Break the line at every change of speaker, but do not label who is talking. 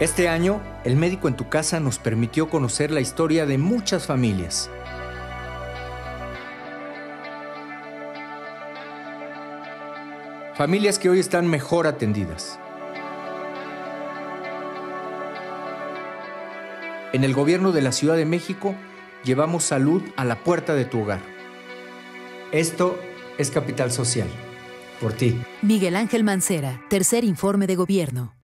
Este año, el médico en tu casa nos permitió conocer la historia de muchas familias. Familias que hoy están mejor atendidas. En el gobierno de la Ciudad de México llevamos salud a la puerta de tu hogar. Esto es Capital Social. Por ti.
Miguel Ángel Mancera, tercer informe de gobierno.